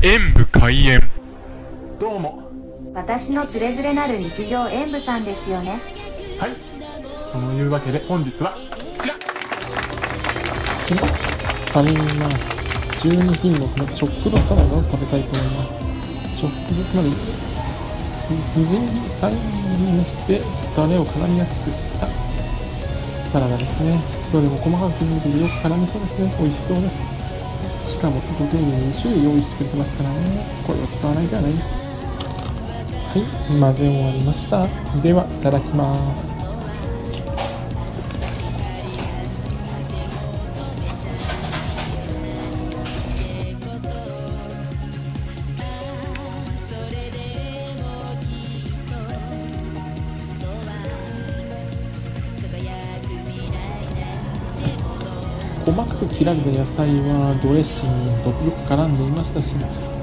演武開演。どうも。私のつれづれなる日常演舞さんですよね。はい。そのいうわけで本日はこちら。しら。ファミリーマート12品目のチョックドサラダを食べたいと思います。チョックドつまりみじん切りサインにしてタレを絡みやすくしたサラダですね。どれも細かく切り抜いてよく絡みそうですね。美味しそうですしかもご丁寧に2種類用意してくれてますからね。これを使わないではないです。はい混ぜ終わりました。ではいただきます。細かく切られた野菜はドレッシングとよく絡んでいましたし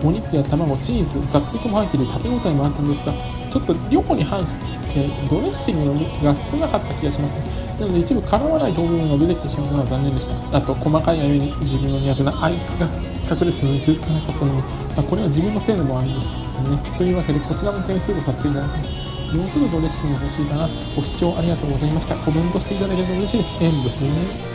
お肉や卵チーズざっくりとも入っている食べ応えもあったんですがちょっと量に反してドレッシングが少なかった気がしますねなので一部絡まない部分が出てきてしまったのは残念でした。あと細かいあゆに自分の苦手なあいつが隠れてるのに気づかなかったので、まあ、これは自分のせいでもありですねというわけでこちらも点数とさせていただきます。もうちょっとドレッシング欲しいかなご視聴ありがとうございました。コメントしていただけると嬉しいです。演武パ